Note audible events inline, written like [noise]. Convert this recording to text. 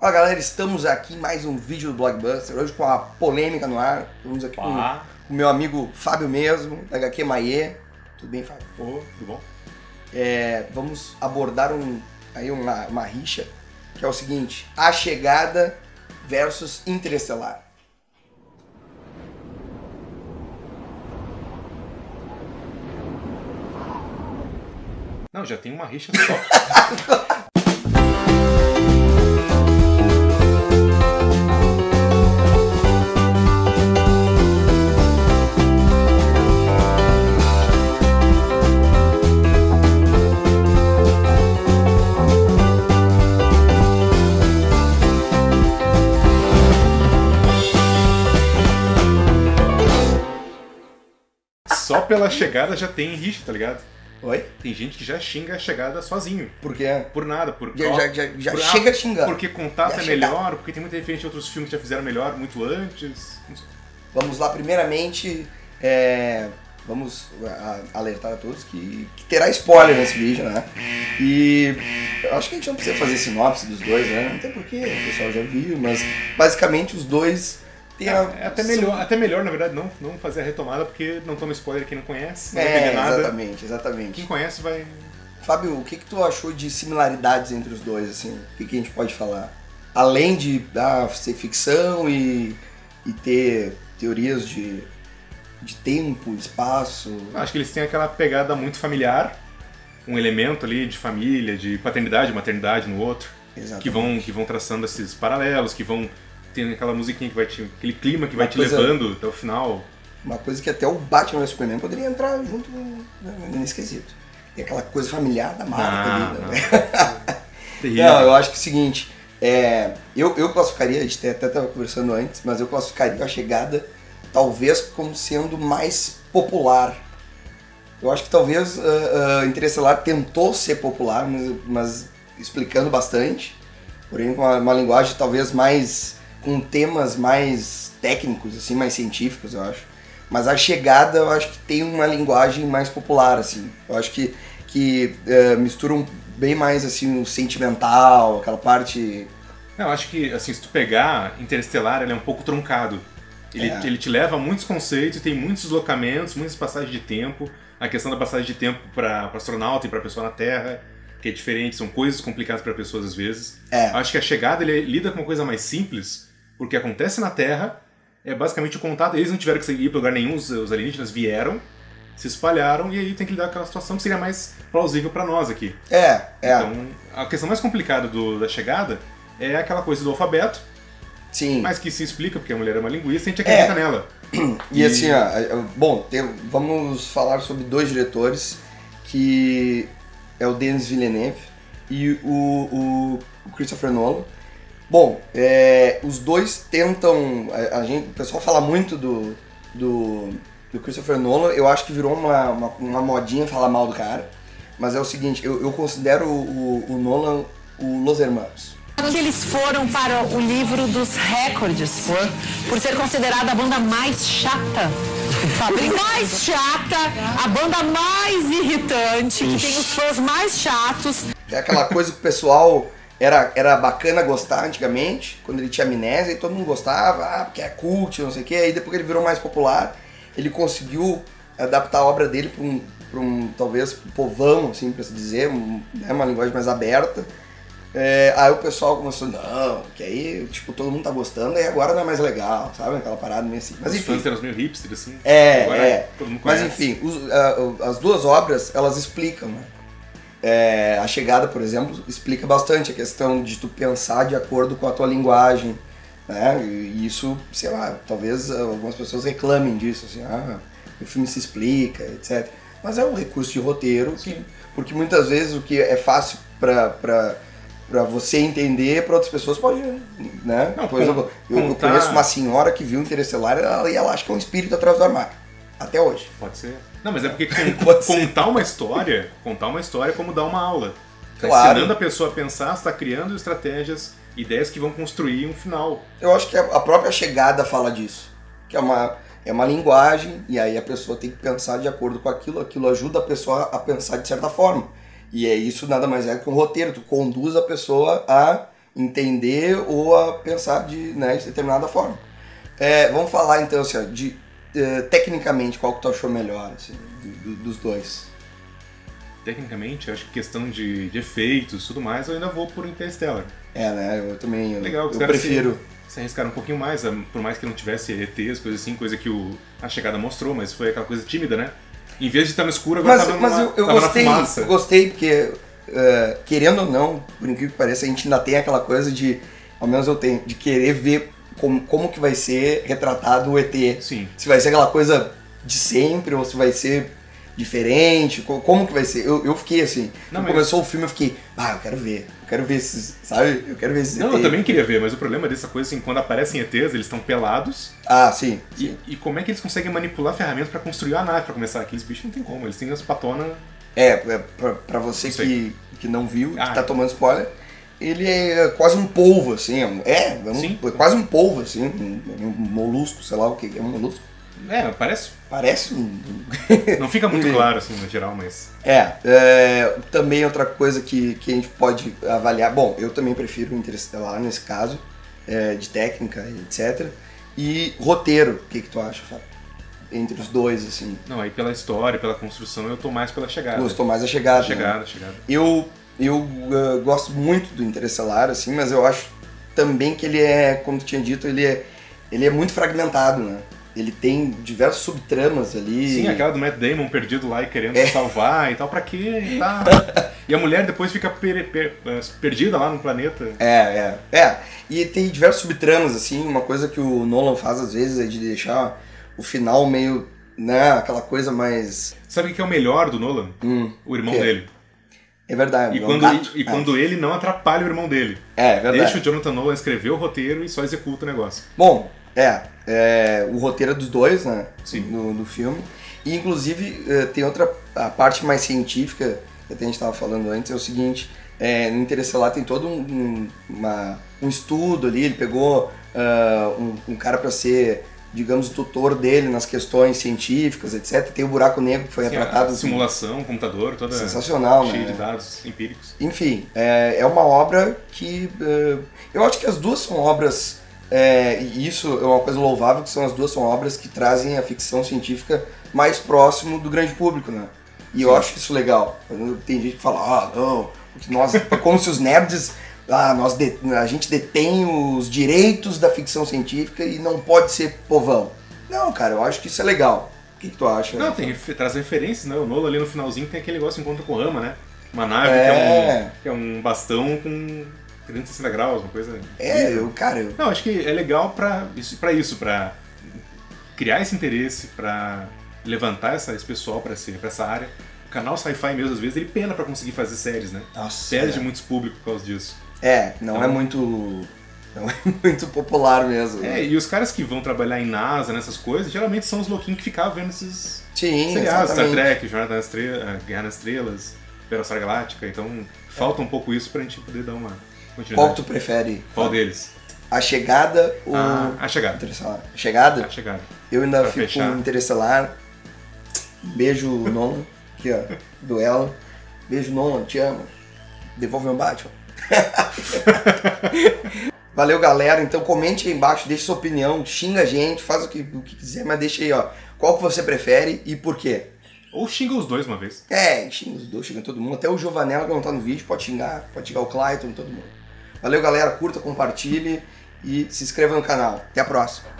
Fala galera, estamos aqui em mais um vídeo do Blockbuster, hoje com a polêmica no ar. Estamos aqui com o meu amigo Fábio mesmo, da HQ Maie. Tudo bem, Fábio? Ô, tudo bom? É, vamos abordar um, aí uma, uma rixa, que é o seguinte, A Chegada versus Interestelar. Não, já tem uma rixa só. [laughs] Só pela chegada já tem rixa, tá ligado? Oi? Tem gente que já xinga a chegada sozinho. Por quê? Por nada, por Já, já, já, já por- chega xingando. Porque contato Já é chega. melhor, porque tem muita referência de outros filmes que já fizeram melhor muito antes. Não sei. Vamos lá, primeiramente, é, vamos a- alertar a todos que, que terá spoiler nesse vídeo, né? E eu acho que a gente não precisa fazer sinopse dos dois, né? Não tem porquê, o pessoal já viu, mas basicamente os dois a- É até melhor, até melhor, na verdade, não, não fazer a retomada, porque não toma spoiler quem não conhece, não É, nada. exatamente, exatamente. Quem conhece vai. Fábio, o que, que tu achou de similaridades entre os dois, assim? O que, que a gente pode falar? Além de ah, ser ficção e, e ter teorias de, de tempo, espaço. Acho que eles têm aquela pegada muito familiar, um elemento ali de família, de paternidade, maternidade no outro, Exatamente. que vão, que vão traçando esses paralelos, que vão tendo aquela musiquinha que vai te. aquele clima que vai Uma te coisa- levando até o final. Uma coisa que até o Batman vs Superman poderia entrar junto né, nesse quesito. Tem aquela coisa familiar da Marta Não, ali, não. né? [laughs] Terrível. Não, eu acho que é o seguinte, é, eu, eu classificaria, a gente até estava conversando antes, mas eu classificaria a chegada talvez como sendo mais popular. Eu acho que talvez uh, uh, Interestelar tentou ser popular, mas, mas explicando bastante, porém com uma, uma linguagem talvez mais. Com temas mais técnicos, assim, mais científicos, eu acho. Mas a chegada eu acho que tem uma linguagem mais popular, assim. Eu acho que, que uh, misturam bem mais assim o sentimental, aquela parte. Não, eu acho que, assim, se tu pegar Interestelar, ele é um pouco truncado. Ele, É. ele te leva a muitos conceitos, tem muitos deslocamentos, muitas passagens de tempo. A questão da passagem de tempo para astronauta e para pessoa na Terra, que é diferente, são coisas complicadas para pessoas às vezes. É. Acho que a chegada ele lida com uma coisa mais simples, porque acontece na Terra, é basicamente o contato. Eles não tiveram que ir para lugar nenhum, os, os alienígenas vieram, se espalharam, e aí tem que lidar com aquela situação que seria mais plausível para nós aqui. É, é. Então, a questão mais complicada do- da chegada é aquela coisa do alfabeto, sim. mas que se explica porque a mulher é uma linguista e a gente acredita É. nela. [clears throat] E assim, ó, bom, tem- vamos falar sobre dois diretores que é o Denis Villeneuve e o- o Christopher Nolan. Bom, é, os dois tentam. A, a gente, o pessoal fala muito do, do, do Christopher Nolan. Eu acho que virou uma, uma, uma modinha falar mal do cara. Mas é o seguinte, eu, eu considero o, o, o Nolan o Los Hermanos. que eles foram para o livro dos recordes por ser considerada a banda mais chata. Fabrício. [laughs] mais chata, a banda mais irritante, que tem os fãs mais chatos. É aquela coisa que o pessoal era, era bacana gostar antigamente, quando ele tinha amnésia e todo mundo gostava, ah, porque é cult, não sei o quê. Aí depois que ele virou mais popular, ele conseguiu adaptar a obra dele para um, pra um, talvez, povão, assim, pra se dizer, um- né, uma linguagem mais aberta. É, aí o pessoal começou, não, que aí, tipo, todo mundo tá gostando e agora não é mais legal, sabe? Aquela parada meio assim. Mas Os enfim. fãs eram meio hipster, assim. É, é. todo mundo Mas enfim, os- a- as duas obras, elas explicam, né? É, a chegada, por exemplo, explica bastante a questão de tu pensar de acordo com a tua linguagem, né? E isso, sei lá, talvez algumas pessoas reclamem disso, assim, ah, o filme se explica, etc. Mas é um recurso de roteiro, que, porque muitas vezes o que é fácil pra, pra, pra você entender, pra outras pessoas pode, né? Não, por exemplo, eu, eu conheço uma senhora que viu Interestelar e ela, e ela acha que é um espírito atrás do armário. Até hoje. Pode ser. Não, mas é porque con- [laughs] Pode ser. contar uma história, contar uma história é como dar uma aula. Tá Claro. ensinando a pessoa a pensar, está criando estratégias, ideias que vão construir um final. Eu acho que a a própria chegada fala disso. Que é uma, é uma linguagem, e aí a pessoa tem que pensar de acordo com aquilo, aquilo ajuda a pessoa a pensar de certa forma. E é isso nada mais é que um roteiro, tu conduz a pessoa a entender ou a pensar de, né, de determinada forma. É, vamos falar então assim, ó, de eh, tecnicamente qual que tu achou melhor assim, do- do- dos dois. Tecnicamente, acho que questão de, de efeitos e tudo mais, eu ainda vou por Interstellar. É, né? Eu também eu, Legal, eu prefiro. Se, se arriscaram um pouquinho mais, por mais que não tivesse ETs, coisa assim, coisa que o, a chegada mostrou, mas foi aquela coisa tímida, né? Em vez de estar no escuro, agora Mas, tava, mas numa, eu, eu tava gostei, na fumaça. eu gostei porque, eh, querendo ou não, por incrível que pareça, a gente ainda tem aquela coisa de, ao menos eu tenho, de querer ver como, como que vai ser retratado o ET. Sim. Se vai ser aquela coisa de sempre ou se vai ser diferente, co- como que vai ser? Eu, eu fiquei assim, Não, quando mas- começou o filme eu fiquei, ah, eu quero ver, eu quero ver esses, sabe? Eu quero ver esses Não, eu ET. também queria ver, mas o problema dessa coisa, assim, quando aparecem ETs, eles estão pelados, Ah, sim. e, e como é que eles conseguem manipular ferramentas pra construir a nave, pra começar? Aqueles bichos não tem como, eles têm as patonas... É, é pra, pra você que, que não viu, Ah, que tá é. tomando spoiler, ele é quase um polvo, assim. é É, é, um- Sim. é quase um polvo, assim. Um, um molusco, sei lá o que. É um molusco. É, parece... Parece um. Não fica muito [laughs] claro, assim, no geral, mas... é, é, também outra coisa que, que a gente pode avaliar. Bom, eu também prefiro o Interestelar nesse caso, é, de técnica etc. E roteiro, o que, que tu acha, Fábio? Entre os dois, assim. Não, aí pela história, pela construção, eu tô mais pela chegada. Gostou mais da chegada. né? Chegada, chegada. Eu, eu uh, gosto muito do Interestelar, assim, mas eu acho também que ele é, como tu tinha dito, ele é, ele é muito fragmentado, né? Ele tem diversos subtramas ali. Sim, aquela do Matt Damon perdido lá e querendo É. salvar e tal, pra quê? E, tá. [laughs] e a mulher depois fica per- per- eh, perdida lá no planeta. É, é, é. E tem diversos subtramas, assim, uma coisa que o Nolan faz às vezes é de deixar o final meio, né, aquela coisa mais... Sabe o que é o melhor do Nolan? Hum, O irmão dele. É verdade. E é um quando, gato. e, e quando ele não atrapalha o irmão dele. É, é verdade. Deixa o Jonathan Nolan escrever o roteiro e só executa o negócio. Bom, é, é, o roteiro é dos dois, né? Sim. No, do filme. E inclusive eh, tem outra a parte mais científica que até a gente estava falando antes, é o seguinte, é, no Interestelar tem todo um, um, uma- um estudo ali, ele pegou ah, um, um cara para ser, digamos, o tutor dele nas questões científicas, etc. Tem o buraco negro que foi Sim, retratado. a simulação, computador, toda Sensacional, cheia né? de dados empíricos. Enfim, é, é uma obra que. eh, eu acho que as duas são obras. é, e isso é uma coisa louvável, que são as duas são obras que trazem a ficção científica mais próximo do grande público, né? E eu acho isso legal. Tem gente que fala, ah, não, nós, é como se os nerds, ah, nós de- a gente detém os direitos da ficção científica e não pode ser povão. Não, cara, eu acho que isso é legal. O que, que tu acha? Não, tem, refe- traz referências, né? O Nolan ali no finalzinho tem aquele negócio encontro com Rama, né? Uma nave É. que, é um, que é um bastão com 360 graus, uma coisa. É, eu, cara, eu, Não, acho que é legal pra isso, pra isso, pra criar esse interesse, pra levantar essa, esse pessoal pra, esse, pra essa área. O canal Sci-Fi mesmo, às vezes, ele pena pra conseguir fazer séries, né? nossa, Perde é. muitos públicos por causa disso. É, não Então- é muito. Não é [laughs] muito popular mesmo. É, né? e os caras que vão trabalhar em NASA, nessas coisas, geralmente são os louquinhos que ficavam vendo esses Sim, seriados, Star. Trek, Jornada nas Estrelas, Guerra nas Estrelas, Battlestar Galáctica, então falta um pouco isso pra gente poder dar uma Qual continuidade. tu prefere? Qual deles? A chegada ou. Ah, a chegada. Interestelar? A chegada? A chegada. Eu ainda Pra fico fechar. Interestelar. Beijo, Nolan. Aqui, ó. Duelo. Beijo, Nolan. Te amo. Devolve meu Batman. [laughs] Valeu, galera. Então comente aí embaixo, deixe sua opinião, xinga a gente, faz o que, o que quiser, mas deixa aí, ó. Qual que você prefere e por quê? Ou xinga os dois uma vez. É, xinga os dois, xinga todo mundo. Até o Giovanella que não tá no vídeo pode xingar, pode xingar o Clayton, todo mundo. Valeu, galera. Curta, compartilhe e se inscreva no canal. Até a próxima.